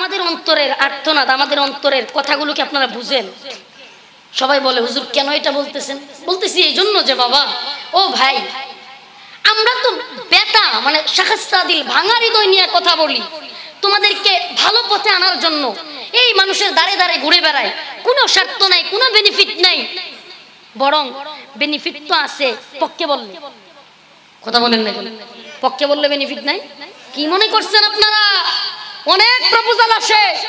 আমাদের অন্তরের আর্তনাদ, আমাদের অন্তরের কথাগুলো কি আপনারা বুঝেন। সবাই বলে, হুজুর, কেন এটা বলতেছেন? বলতেছি, এই জন্য যে বাবা, ও ভাই, আমরা তো বেতা মানে শাখাস্তা দিল ভাঙা হৃদয় নিয়ে কথা বলি। তোমাদেরকে ভালো পথে আনার জন্য এই মানুষের দাঁড়ে দাঁড়ে ঘুরে বেড়ায় কোনো স্বার্থ নাই, কোনো বেনিফিট নাই। বরং বেনিফিট তো আছে, পক্ষে বললে। কথা বলেন না পক্ষে বললে বেনিফিট নাই? কি মনে করছেন আপনারা? অনেক প্রপোজাল আসে।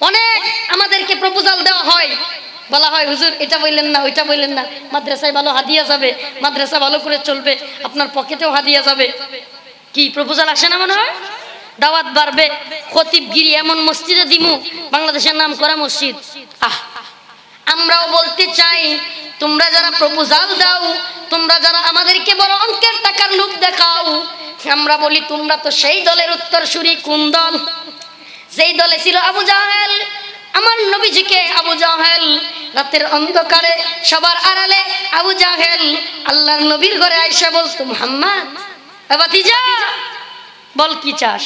অনেক আমাদেরকে প্রপোজাল দেওয়া হয়। বলা হয়, হুজুর, এটা বললেন না, ওইটা বললেন না। মাদ্রাসায় ভালো হাদিয়া যাবে, মাদ্রাসা ভালো করে চলবে, আপনার পকেটেও হাদিয়া যাবে। কি প্রপোজাল আসে না মনে হয়? দাওয়াত বাড়বে। খতিবগিরি এমন মসজিদে দিমু, বাংলাদেশের নাম করা মসজিদ। আহ, আমরাও বলতে চাই, তোমরা যারা প্রপোজাল দাও, তোমরা যারা আমাদেরকে বড় অঙ্কের টাকার লোক দেখাও আমরা বলি, তোমরা তো সেই দলের উত্তর সুরি কোন দল? যেই দলে ছিল আবু জাহেল, আমার নবীজিকে আবু জাহেল, রাতের অন্ধকারে সবার আড়ালে আবু জাহেল, আল্লাহর নবীর ঘরে আইসা বলতো, মোহাম্মদ বাতিজা বল কি চাস?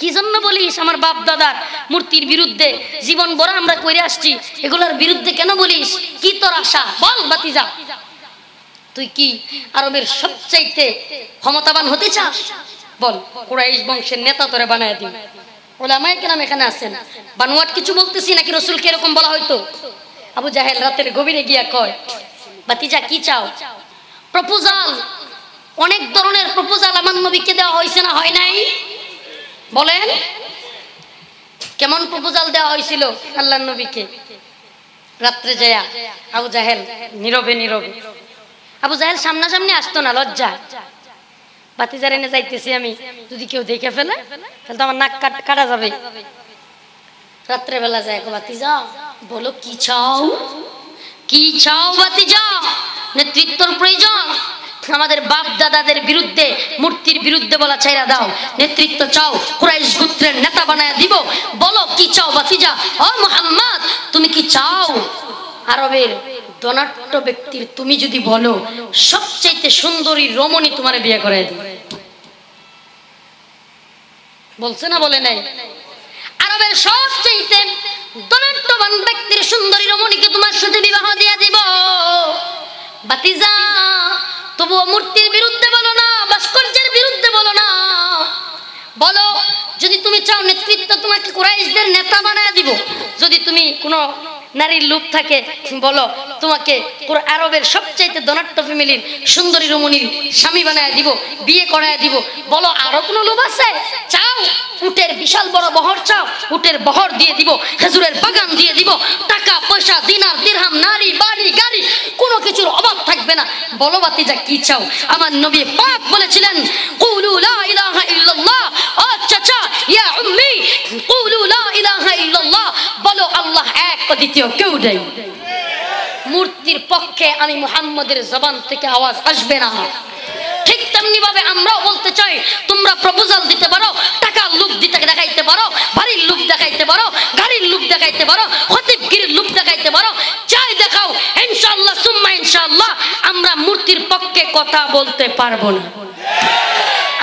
কি জন্য বলিস, আমার বাপ দাদার মূর্তির বিরুদ্ধে জীবন বড় আমরা করে আসছি, এগুলোর বিরুদ্ধে কেন বলিস? কি তোর আশা? বল বাতিজা তুই কি আরবের সবচাইতে ক্ষমতাবান হতে চাস? বল, কুরাইশ বংশের নেতা তোরে বানায় দিন ওলামায় কেনাম এখানে আছেন। বানুয়াট কিছু বলতেছি নাকি রসুলকে এরকম বলা হয়তো আবু জাহেল রাতের গভীরে গিয়া কয়, বাতিজা, কি চাও? প্রপোজাল। অনেক ধরনের প্রপোজাল আমার নবীকে দেওয়া হয়েছে না, হয় নাই? বলেন, কেমন প্রপোজাল দেওয়া হয়েছিল আল্লাহ নবীকে? রাত্রে জয়া আবু জাহেল নীরবে নীরবে। আবু জাহেল সামনাসামনি আসতো না লজ্জা বাতিজার এনে যাইতেছি আমি, যদি কেউ দেখে ফেলে, তাহলে তো আমার নাক কাটা যাবে। রাত্রে বেলা যায়, গো বাতিজা, বলো কি চাও? কি চাও বাতিজা? নেতৃত্বর প্রয়োজন? আমাদের বাপ দাদাদের বিরুদ্ধে, মূর্তির বিরুদ্ধে বলা চাইরা দাও। নেতৃত্ব চাও, কুরাইশ গোত্রের নেতা বানায় দিব। বলো কি চাও বাতি বাতিজা? ও মোহাম্মদ, তুমি কি চাও? আরবের ধনাট্য ব্যক্তির তুমি যদি বলো, সবচাইতে সুন্দরী রমণী তোমার বিয়ে করে বলছে না বলে নাই? আরবের সবচাইতে ধনাট্যবান ব্যক্তির সুন্দরী রমণীকে তোমার সাথে বিবাহ দিয়ে দিব। বাতিজা, তবুও মূর্তির বিরুদ্ধে বলো না, ভাস্কর্যের বিরুদ্ধে বলো না। বলো, যদি তুমি চাও নেতৃত্ব তোমাকে কুরাইশদের নেতা বানায় দিব, যদি তুমি কোনো নারীর লোভ থাকে, বলো, তোমাকে আরবের সবচাইতে ধনাট্য ফ্যামিলির সুন্দরী রমণীর স্বামী বানায় দিব, বিয়ে করায় দিব। বলো, আরও কোনো লোভ আছে? চাও, উটের বিশাল বড় বহর চাও, উটের বহর দিয়ে দিব, খেজুরের বাগান দিয়ে দিব, টাকা, পয়সা, দিনার দিরহাম, নারী, বাড়ি, গাড়ি, কোনো কিছুর অভাব থাকবে না। বলো, বাতিজা, কি চাও? আমার নবী পাক বলেছিলেন, কুলু লা ইলাহা অদ্বিতীয় কেউ নেই। মূর্তির পক্ষে আমি মুহাম্মদের জবান থেকে আওয়াজ আসবে না। ঠিক তেমনি ভাবে আমরাও বলতে চাই, তোমরা প্রপোজাল দিতে পারো, টাকার লুপ দিতে দেখাইতে পারো, বাড়ির লুপ দেখাইতে পারো, গাড়ির লুপ দেখাইতে পারো হতিবগিরির লুপ দেখাইতে পারো চাই দেখাও, ইনশাআল্লাহ, সুম্মা ইনশাআল্লাহ, আমরা মূর্তির পক্ষে কথা বলতে পারব না।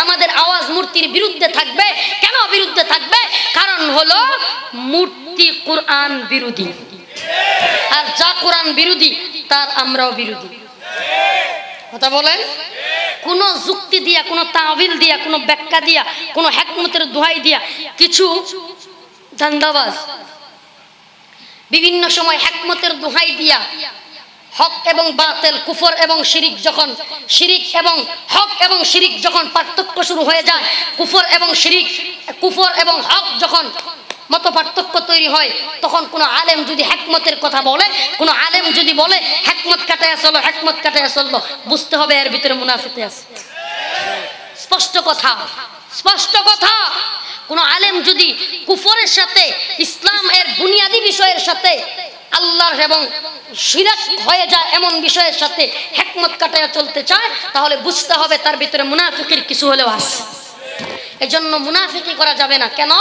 আমাদের আওয়াজ মূর্তির বিরুদ্ধে থাকবে, কেন বিরুদ্ধে থাকবে? কারণ হলো মূর্তি কোরআন বিরোধী। আর যা কোরআন বিরোধী, তার আমরাও বিরোধী। কথা বলেন? কোন যুক্তি দিয়া, কোন তাবিল দিয়া, কোন ব্যাখ্যা দিয়া, কোন হ্যাকমতের দোহাই দিয়া কিছু ধান্দাবাজ বিভিন্ন সময় হ্যাকমতের দোহাই দিয়া হক এবং বাতেল, কুফর এবং শিরিক যখন, শিরিক এবং হক এবং শিরিক যখন পার্থক্য শুরু হয়ে যায়, কুফর এবং শিরিক, কুফর এবং হক যখন মত পার্থক্য তৈরি হয়, তখন কোনো আলেম যদি হ্যাকমতের কথা বলে, কোনো আলেম যদি বলে হ্যাকমত কাটায় চলো হ্যাকমত কাটায় চলল বুঝতে হবে এর ভিতরে মুনাফিতে আছে। স্পষ্ট কথা স্পষ্ট কথা। কোন আলেম যদি কুফরের সাথে, ইসলাম এর বুনিয়াদী বিষয়ের সাথে, আল্লাহর এবং শিরাক হয়ে যায় এমন বিষয়ের সাথে হেকমত কাটায় চলতে চায়, তাহলে বুঝতে হবে তার ভিতরে মুনাফিকের কিছু হলেও আছে। এজন্য মুনাফিকি করা যাবে না। কেন?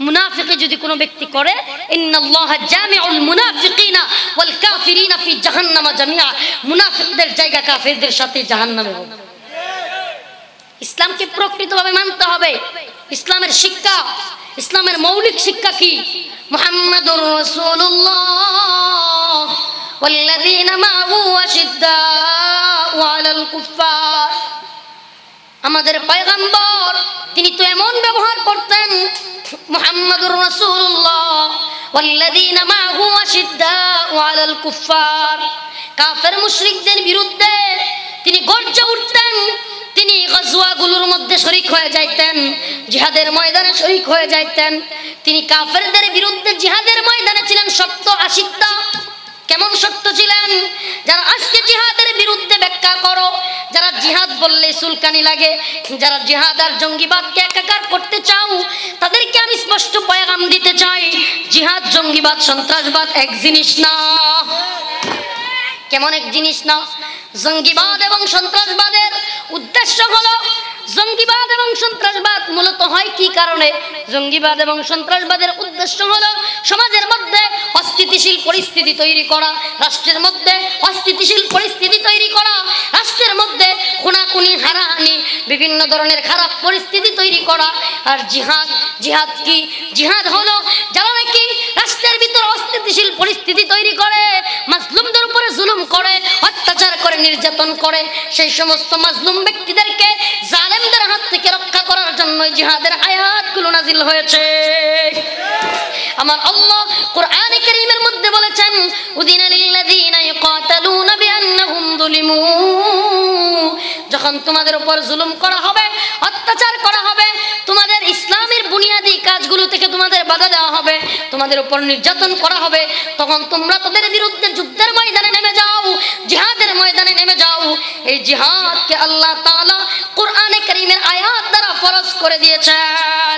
মুনাফিকি যদি কোনো ব্যক্তি করে ইন্নাল্লাহ জামিউল মুনাফিকিনা ওয়াল কাফিরিনা ফি জাহান্নামা জামিআ মুনাফিকদের জায়গা কাফিরদের সাথে জাহান্নামে হবে ইসলামকে প্রকৃতভাবে মানতে হবে ইসলামের শিক্ষা ইসলামের মৌলিক শিক্ষা কি মোহাম্মদুর রাসূলুল্লাহ والذين معه أشداء على الكفار আমাদের পয়গম্বর তিনি তো এমন ব্যবহার করতেন মুহাম্মাদুর রাসূলুল্লাহ والذين معه أشداء على الكفار কাফের মুশরিকদের বিরুদ্ধে তিনি গর্জে উঠতেন তিনি গজওয়াগুলোর মধ্যে শরিক হয়ে যাইতেন জিহাদের ময়দানে শরিক হয়ে যাইতেন তিনি কাফেরদের বিরুদ্ধে জিহাদের ময়দানে ছিলেন সপ্ত আশিদ্দা কেমন সত্য ছিলেন? যারা আজকে জিহাদের বিরুদ্ধে ব্যাখ্যা করো, যারা জিহাদ বললে সুলকানি লাগে, যারা জিহাদ আর জঙ্গিবাদকে একাকার করতে চাও, তাদেরকে আমি স্পষ্ট পয়গাম দিতে চাই, জিহাদ, জঙ্গিবাদ, সন্ত্রাসবাদ এক জিনিস না। কেমন এক জিনিস না? জঙ্গিবাদ এবং সন্ত্রাসবাদের উদ্দেশ্য হলো, জঙ্গিবাদ এবং সন্ত্রাসবাদ মূলত হয় কি কারণে? জঙ্গিবাদ এবং সন্ত্রাসবাদের উদ্দেশ্য হলো, সমাজের মধ্যে অস্থিতিশীল পরিস্থিতি তৈরি করা, রাষ্ট্রের মধ্যে অস্থিতিশীল পরিস্থিতি তৈরি করা, রাষ্ট্রের মধ্যে খুনাখুনি, হারাহানি, বিভিন্ন ধরনের খারাপ পরিস্থিতি তৈরি করা আর জিহাদ জিহাদ কি? জিহাদ হলো যারা নাকি রাষ্ট্রের ভিতর অস্থিতিশীল পরিস্থিতি তৈরি করে, মাজলুমদের উপরে জুলুম করে, অত্যাচার করে, নির্যাতন করে, সেই সমস্ত মাজলুম ব্যক্তিদেরকে জালেমদের হাত থেকে রক্ষা করার জন্য জিহাদের আয়াতগুলো নাজিল হয়েছে। আমার আল্লাহ কোরআনে বলেছেন উদিনা যখন তোমাদের উপর জুলুম করা হবে, অত্যাচার করা হবে, তোমাদের ইসলামের বুনিয়াদি কাজগুলো থেকে তোমাদের বাধা দেওয়া হবে, তোমাদের উপর নির্যাতন করা হবে, তখন তোমরা তাদের বিরুদ্ধে যুদ্ধের ময়দানে নেমে যাও, জিহাদের ময়দানে নেমে যাও। এই জিহাদকে আল্লাহ তাআলা কোরআনে কারীমের আয়াত দ্বারা ফরজ করে দিয়েছেন।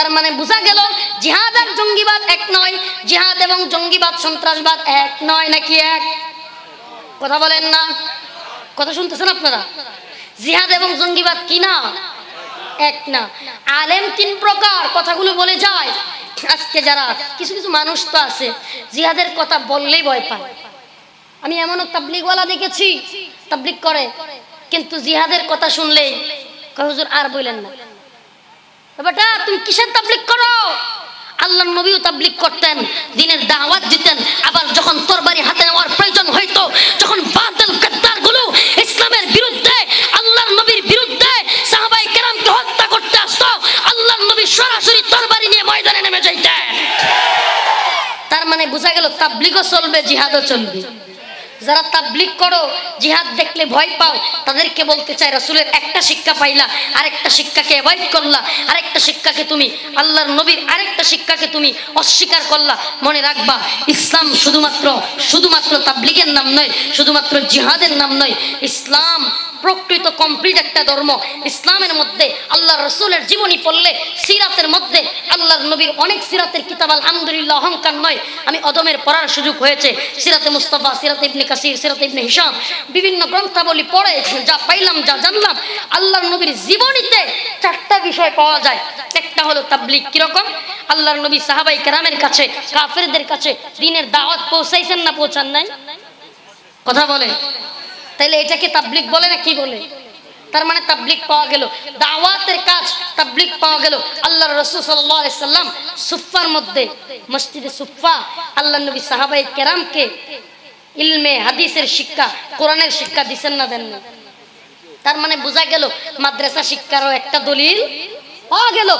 তার মানে বোঝা গেল, জিহাদ আর জঙ্গিবাদ এক নয়, জিহাদ এবং জঙ্গিবাদ সন্ত্রাসবাদ এক নয়, নাকি এক? কথা বলেন না। কথা শুনতেছেন আপনারা? জিহাদ এবং জঙ্গিবাদ কি না? এক না। আলেম তিন প্রকার, কথাগুলো বলে যায়। আজকে যারা, কিছু কিছু মানুষ তো আছে, জিহাদের কথা বললেই ভয় পায়। আমি এমনও তাবলিগওয়ালা দেখেছি, তাবলিগ করে, কিন্তু জিহাদের কথা শুনলেই হুজুর আর বললেন না। বেটা, তুমি কিসের তাবলিগ করো? আল্লাহ নবীও তাবলিগ করতেন, দিনের দাওয়াত দিতেন, আবার যখন তরবারি হাতে নেওয়ার প্রয়োজন হইতো, যখন বাতিল গাদ্দারগুলো ইসলামের বিরুদ্ধে, আল্লাহর নবীর বিরুদ্ধে সাহাবাই কেরামকে হত্যা করতে আসতো, আল্লাহর নবী সরাসরি তরবারি নিয়ে ময়দানে নেমে যাইতেন। তার মানে বোঝা গেল, তাবলিগও চলবে, জিহাদও চলবে। যারা তাবলিক করো, জিহাদ দেখলে ভয় পাও, তাদেরকে বলতে চাই, রাসূলের একটা শিক্ষা পাইলা, আরেকটা শিক্ষাকে অ্যাভয়েড করলা, আরেকটা শিক্ষাকে তুমি, আল্লাহর নবীর আরেকটা শিক্ষাকে তুমি অস্বীকার করলা। মনে রাখবা, ইসলাম শুধুমাত্র শুধুমাত্র তাবলিকের নাম নয়, শুধুমাত্র জিহাদের নাম নয়, ইসলাম প্রকৃত কমপ্লিট একটা ধর্ম। ইসলামের মধ্যে আল্লাহ রসুলের জীবনী পড়লে সিরাতের মধ্যে আল্লাহর নবীর অনেক সিরাতের কিতাব আলহামদুলিল্লাহ অহংকার নয়। আমি অদমের পড়ার সুযোগ হয়েছে। সিরাতে মুস্তফা, সিরাতে ইবনে কাসির, সিরাতে ইবনে হিসাম বিভিন্ন গ্রন্থাবলী পড়ে যা পাইলাম, যা জানলাম। আল্লাহর নবীর জীবনীতে চারটা বিষয় পাওয়া যায়। একটা হলো তাবলিগ কীরকম? আল্লাহর নবী সাহাবাই কেরামের কাছে, কাফেরদের কাছে দিনের দাওয়াত পৌঁছাইছেন না পৌঁছান নাই? কথা বলে। তাহলে এটাকে তাবলিক বলে না কি বলে? তার মানে তাবলিক পাওয়া গেল। দাওয়াতের কাজ তাবলিক পাওয়া গেল। আল্লাহ রসুল সাল্লাম সুফার মধ্যে, মসজিদে সুফা আল্লাহ নবী সাহাবাই কেরামকে ইলমে হাদিসের শিক্ষা, কোরআনের শিক্ষা দিচ্ছেন না দেন না তার মানে বোঝা গেল মাদ্রাসা শিক্ষারও একটা দলিল পাওয়া গেল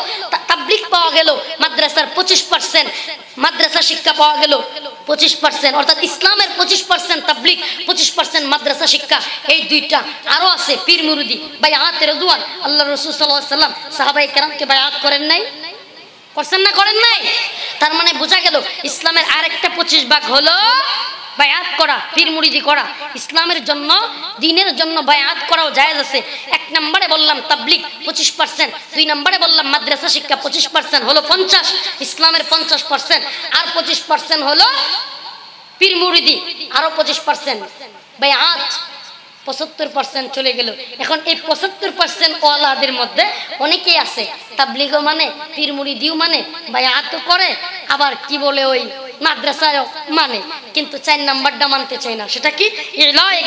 তাবলিক পাওয়া গেল, মাদ্রাসার পঁচিশ পার্সেন্ট মাদ্রাসা শিক্ষা পাওয়া গেল পঁচিশ পার্সেন্ট অর্থাৎ ইসলামের পঁচিশ পার্সেন্ট তাবলিক, পঁচিশ পার্সেন্ট মাদ্রাসা শিক্ষা। এই দুইটা আরও আছে, পীর মুরুদি ভাই আহাতে রজুয়ান আল্লাহ রসুল সাল্লাহ সাল্লাম সাহাবাই কেরামকে ভাই আত করেন নাই? করছেন না, করেন নাই? তার মানে বোঝা গেল, ইসলামের আরেকটা পঁচিশ ভাগ হলো বায়াত করা পীর মুড়িদি করা। ইসলামের জন্য, দিনের জন্য বায়াত করাও জায়েজ আছে। এক নম্বরে বললাম তাবলিক পঁচিশ পার্সেন্ট দুই নম্বরে বললাম মাদ্রাসা শিক্ষা পঁচিশ পার্সেন্ট হলো পঞ্চাশ, ইসলামের পঞ্চাশ পার্সেন্ট আর পঁচিশ পার্সেন্ট হলো পীর মুড়িদি আরও পঁচিশ পার্সেন্ট বায়াত পঁচাত্তর পার্সেন্ট চলে গেল। এখন এই পঁচাত্তর পার্সেন্ট ওয়ালাদের মধ্যে অনেকেই আছে। তাবলিগও মানে পীর মুড়িদিও মানে বায়াতও করে, আবার কি বলে ওই মাদ্রাসায় মানে কিন্তু চার নাম্বারটা মানতে চাই না। সেটা কি?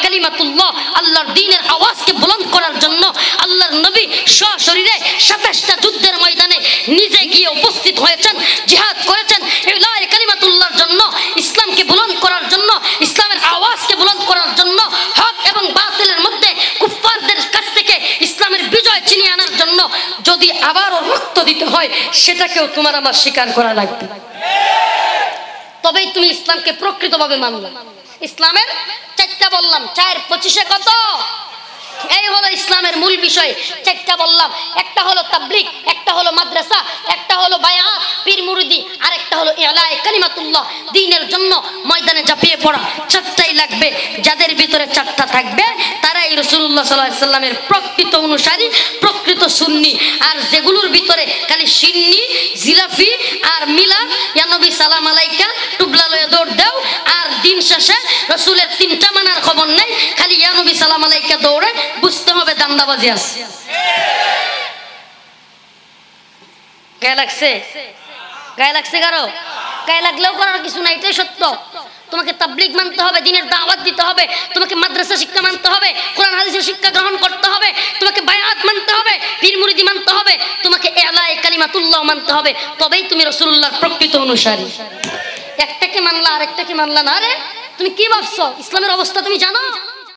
কালিমাতুল্লাহ, আল্লাহর দিনের আওয়াজকে বুলন্দ করার জন্য আল্লাহর নবী সশরীরে সাতাশটা যুদ্ধের ময়দানে নিজে গিয়ে উপস্থিত হয়েছেন, জিহাদ করেছেন। ইলায়ে কালিমাতুল্লাহর জন্য, ইসলামকে বুলন্দ করার জন্য, ইসলামের আওয়াজকে বুলন্দ করার জন্য, হক এবং বাতিলের মধ্যে কুফফারদের কাছ থেকে ইসলামের বিজয় চিনিয়ে আনার জন্য যদি আবারও রক্ত দিতে হয়, সেটাকেও তোমার আমার স্বীকার করা লাগবে। তুমি ইসলামকে প্রকৃতভাবে মানবে ইসলামের চারটা বললাম, চার পঁচিশে কত? এই হলো ইসলামের মূল বিষয়, চারটা বললাম। একটা হলো তাবলিক একটা হলো মাদ্রাসা, একটা হলো বায়া পীর মুরিদি আর একটা হলো ইলায়ে কালিমাতুল্লাহ। দ্বীনের জন্য ময়দানে ঝাঁপিয়ে পড়া চারটাই লাগবে। যাদের ভিতরে চারটা থাকবে, তারাই রসুল্লাহ সাল্লাহ সাল্লামের প্রকৃত অনুসারী, প্রকৃত সুন্নি। আর যেগুলোর ভিতরে খালি সিন্নি, জিলাফি আর মিলা ইয়ানবী সালাম আলাইকা, টুবলা দৌড় দাও, আর দিন শেষে রসুলের তিনটা মানার খবর নেই, খালি ইয়ানবী সালাম আলাইকা দৌড়ে বুঝতে হবে দান্দাবাজি আছে। গায়ে লাগছে? গায়ে লাগছে কারও? গায়ে লাগলেও করার কিছু নাই, এটাই সত্য। তোমাকে তাবলিগ মানতে হবে, দিনের দাওয়াত দিতে হবে, তোমাকে মাদ্রাসা শিক্ষা মানতে হবে, কোরআন হাদিসের শিক্ষা গ্রহণ করতে হবে, তোমাকে বায়াত মানতে হবে, পীর মুরিদি মানতে হবে, তোমাকে এলায় কালিমাতুল্লাহ মানতে হবে, তবেই তুমি রসুল্লাহর প্রকৃত অনুসারী। একটাকে মানলা আর একটাকে মানলা না রে? তুমি কি ভাবছ? ইসলামের অবস্থা তুমি জানো?